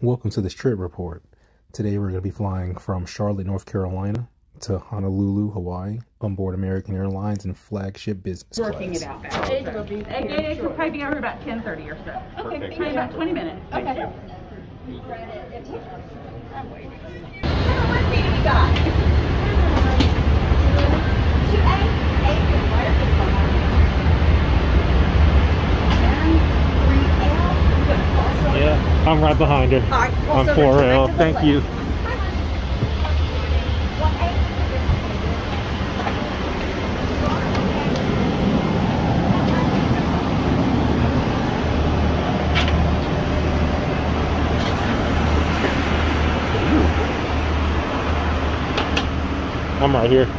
Welcome to this trip report. Today we're going to be flying from Charlotte, North Carolina to Honolulu, Hawaii on board American Airlines in flagship business working class. it out back. It will be. It, it, it could probably be over about 10:30 or so. Okay, Maybe thank about 20 minutes. Thank Okay. you. What seat we got? Yeah, I'm right behind her. I'm 4L. Thank you. I'm right here.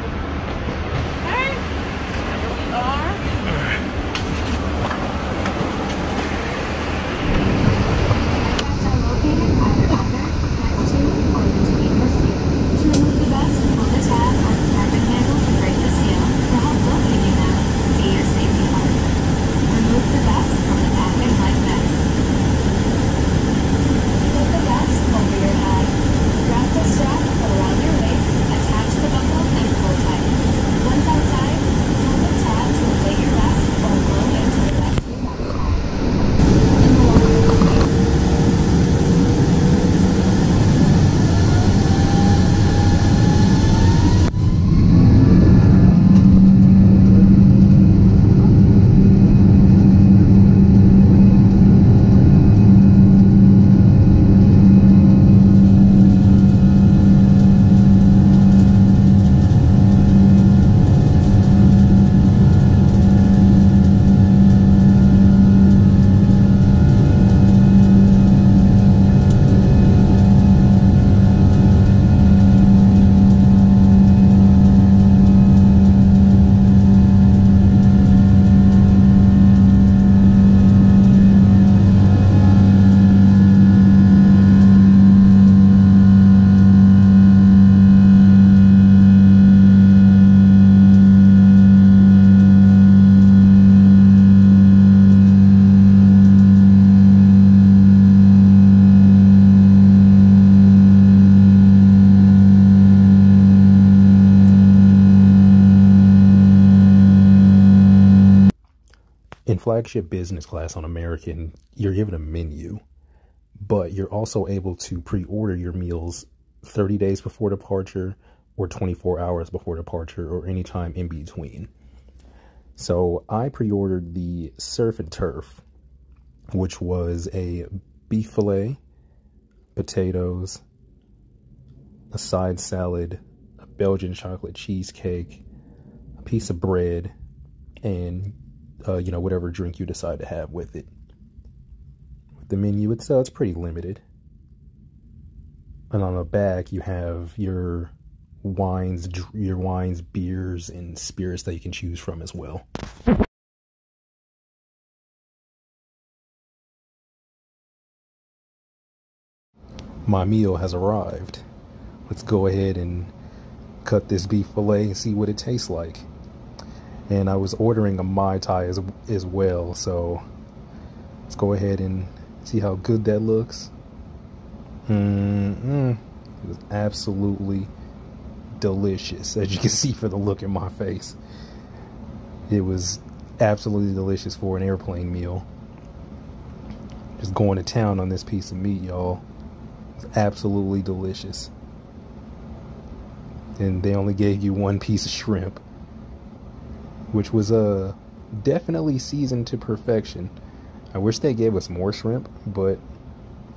Flagship business class on American, you're given a menu, but you're also able to pre order your meals 30 days before departure or 24 hours before departure or any time in between. So I pre ordered the Surf and Turf, which was a beef fillet, potatoes, a side salad, a Belgian chocolate cheesecake, a piece of bread, and uh, you know whatever drink you decide to have with it. With the menu itself it's pretty limited, and on the back you have your wines, your wines, beers, and spirits that you can choose from as well. My meal has arrived. Let's go ahead and cut this beef fillet and see what it tastes like and I was ordering a Mai Tai as, as well. So let's go ahead and see how good that looks. Mm-mm. It was absolutely delicious, as you can see for the look in my face. It was absolutely delicious for an airplane meal. Just going to town on this piece of meat, y'all. It was absolutely delicious. And they only gave you one piece of shrimp which was uh definitely seasoned to perfection. I wish they gave us more shrimp, but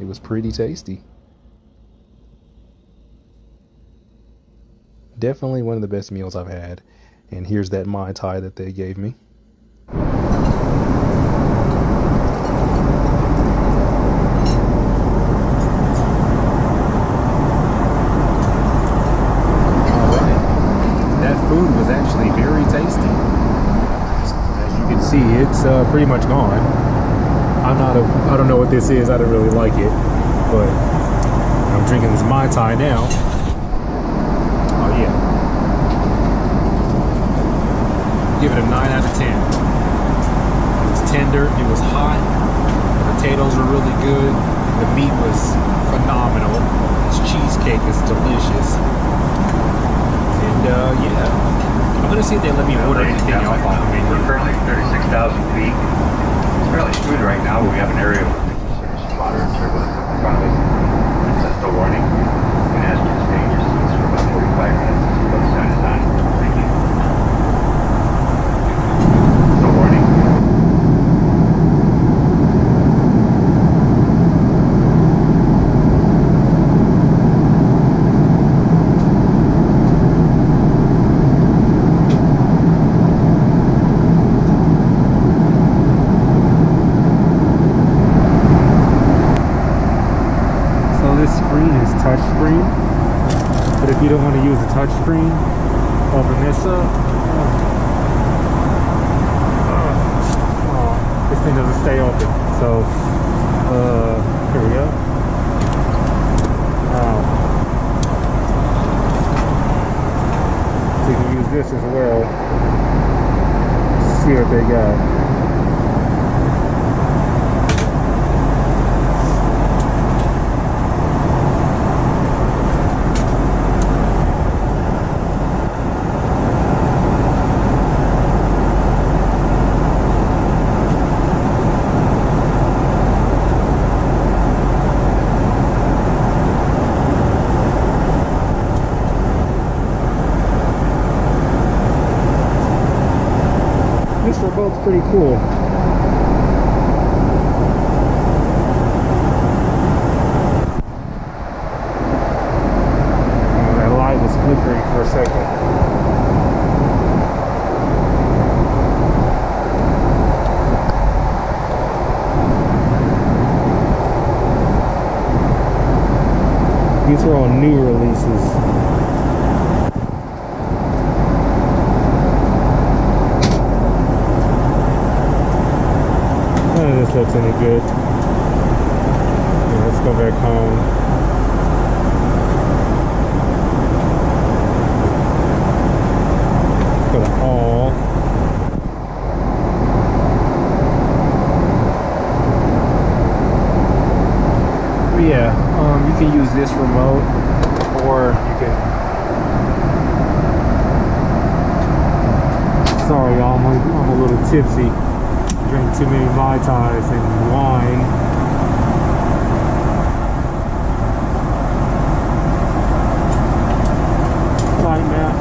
it was pretty tasty. Definitely one of the best meals I've had. And here's that Mai Tai that they gave me. That food was actually very tasty. As you can see, it's uh, pretty much gone. I'm not a, I don't know what this is. I don't really like it, but I'm drinking this Mai Tai now. Oh yeah. Give it a 9 out of 10. It was tender, it was hot, the potatoes were really good. The meat was phenomenal. This cheesecake is delicious. And uh, yeah, I'm gonna see if they let me order anything on the We're menu. currently 36,000 feet. It's fairly smooth right now, but we have an area where there's some moderate turbulence in front of us. It says no warning. And ask you to stay in your seats for about 45 minutes until the sign is on. Thank you. No warning. So this screen is touch screen, but if you don't want to use the touchscreen open this up. Oh, this thing doesn't stay open. So uh, here we go. Um, so you can use this as well. See what they got. This remote's pretty cool. That light was flickering for a second. These are all new releases. None of this looks any good. Yeah, let's go back home. Yeah, um, you can use this remote or you can Sorry, y'all, I'm I'm a little tipsy too many Mai Tais and wine. Right now.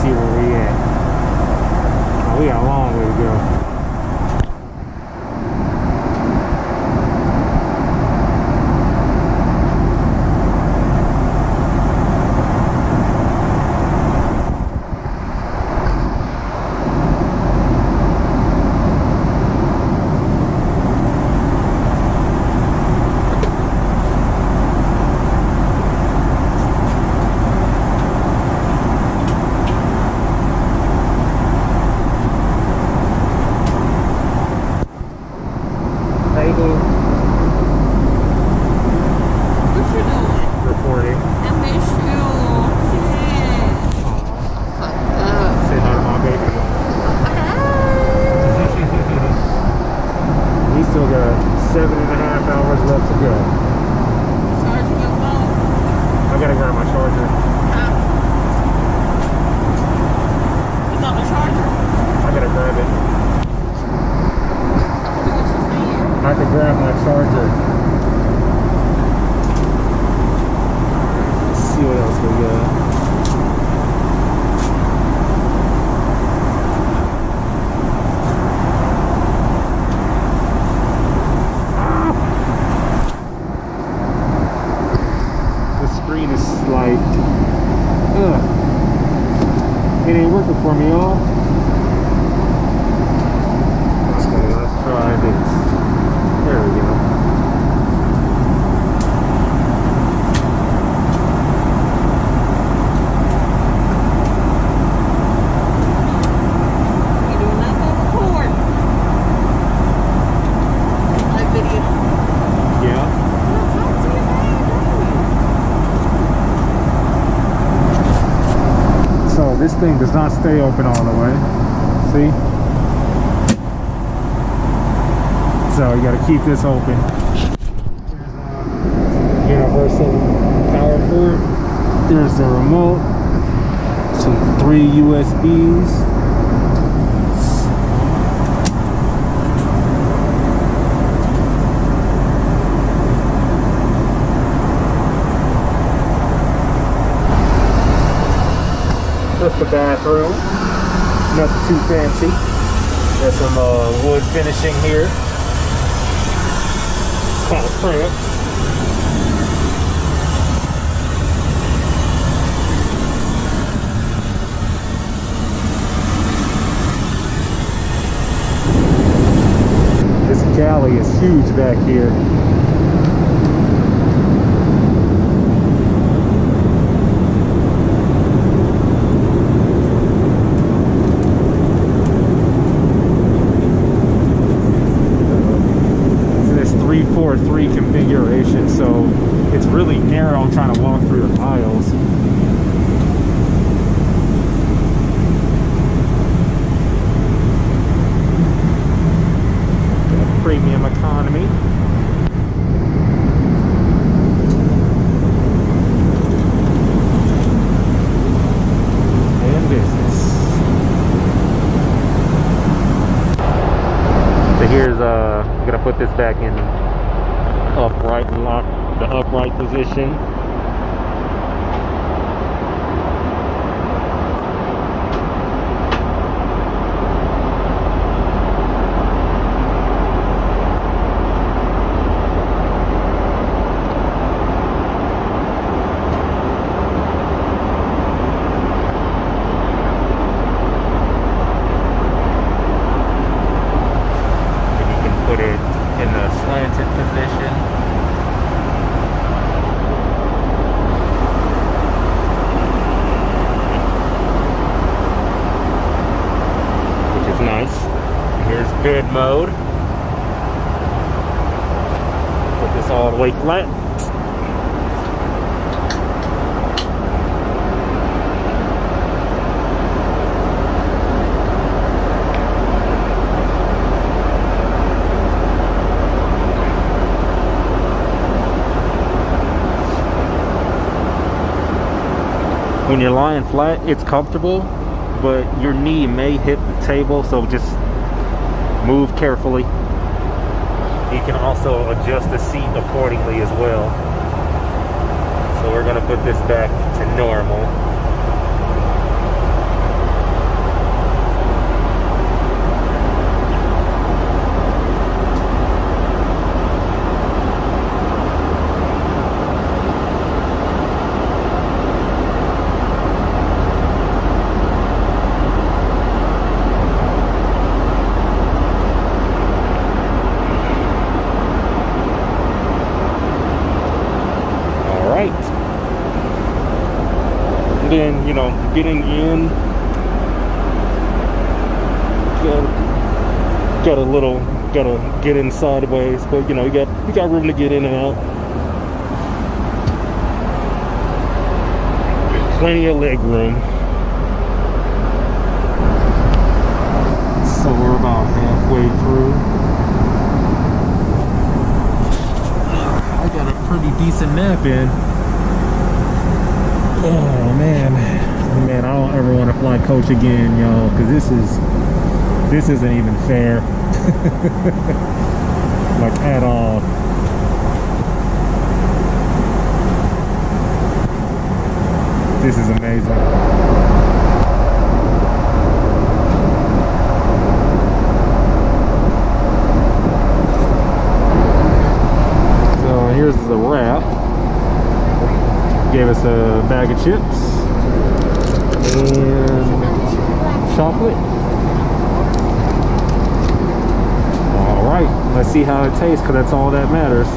See where we at. Oh, we got a long way to go. Hey, boo. What you doing? Reporting. I miss you. Shit. Fuck up. Say hi to my baby. we still got seven and a half hours left to go. Charging your phone? I gotta grab my charger. Huh? It's on the charger. I gotta grab it. Do what you saying. I have to grab my charger. Let's see what else we got. The screen is like, ugh. It ain't working for me, y'all. Okay, let's try this. There we go. You doing nothing but record. Like video. Yeah. Well, talk to your man, don't you? So this thing does not stay open all the way. See? So you gotta keep this open. Universal power port. There's the remote. Some three USBs. The bathroom. Nothing too fancy. There's some uh, wood finishing here. Kind of. This galley is huge back here. So this 343 configuration, so it's really narrow trying to walk through the aisles. Premium economy. So here's uh I'm gonna put this back in upright lock the upright position. And you can put it in the slanted position. Which is nice. Here's bed mode. Put this all the way flat. when you're lying flat, it's comfortable, but your knee may hit the table, so just move carefully. You can also adjust the seat accordingly as well. So we're gonna put this back to normal. All right. And then, you know, getting in, got, got a little, got to get in sideways, but you know, you got, you got room to get in and out. Plenty of leg room. So we're about halfway through. I got a pretty decent nap in. Oh man, man, I don't ever want to fly coach again, y'all, because this is this isn't even fair, like at all. This is amazing. So here's the wrap. Gave us a bag of chips and chocolate. All right, let's see how it tastes because that's all that matters.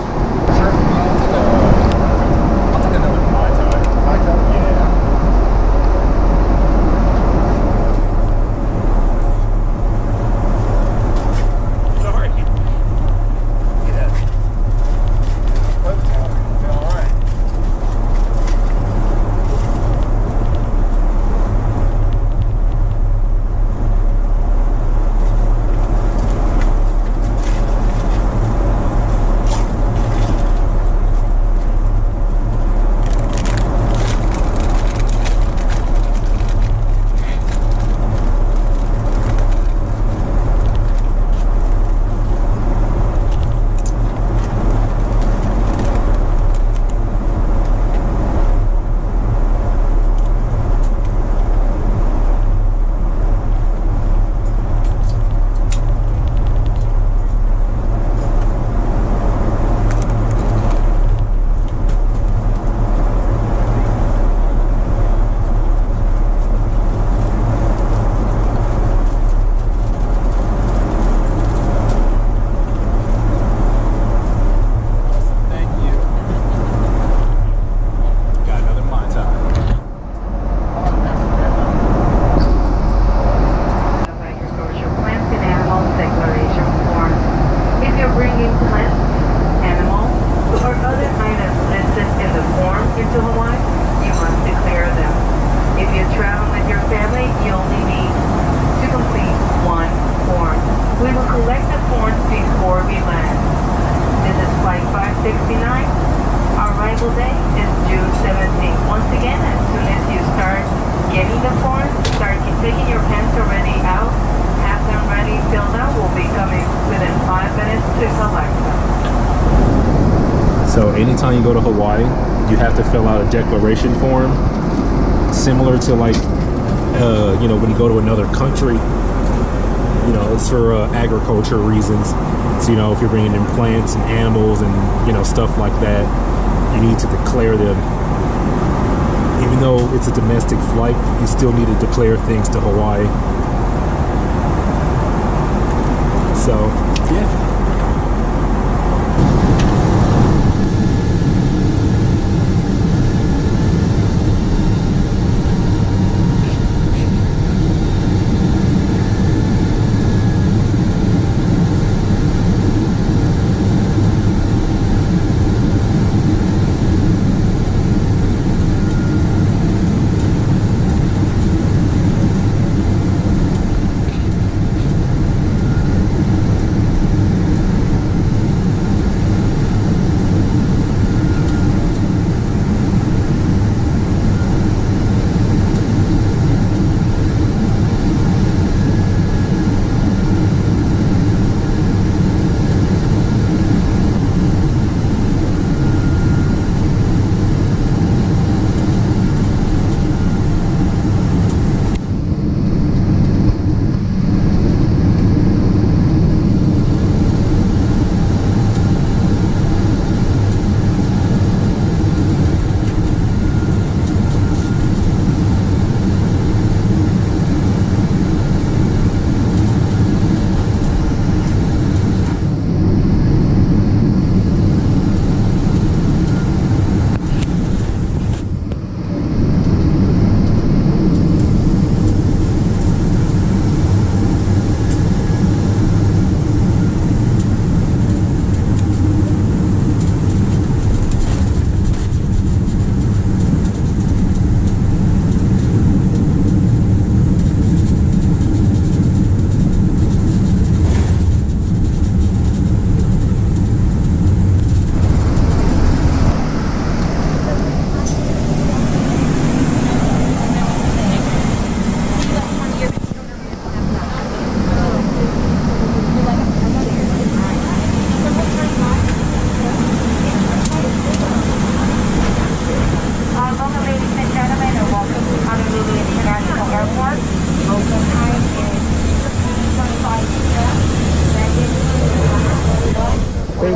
declaration form. If you're bringing plants, animals, or other items listed in the form into Hawaii, you must declare them. If you travel with your family, you only need to complete one form. We will collect the forms before we land. This is Flight 569. Our arrival day is June 17th. Once again, as soon as you start getting the forms, start taking your pants already out so anytime you go to Hawaii, you have to fill out a declaration form, similar to like, uh, you know, when you go to another country. You know, it's for uh, agriculture reasons. So you know, if you're bringing in plants and animals and you know stuff like that, you need to declare them. Even though it's a domestic flight, you still need to declare things to Hawaii. So yeah.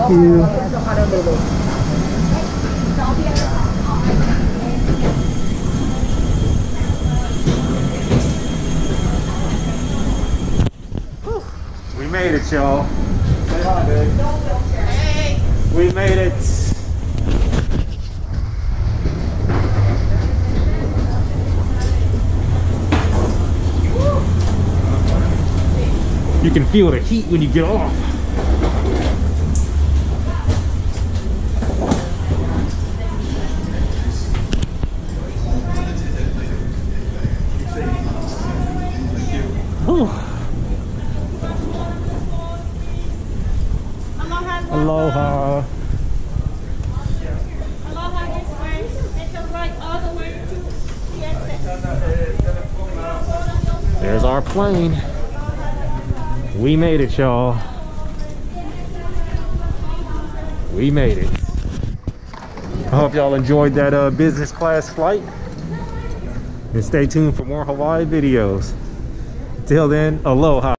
You. We made it, y'all. Say hi, babe. We made it. You can feel the heat when you get off. Whew. Aloha. Aloha this way, and the right all the way to the exit. There's our plane. We made it, y'all. We made it. I hope y'all enjoyed that uh, business class flight. And stay tuned for more Hawaii videos. Till then, aloha.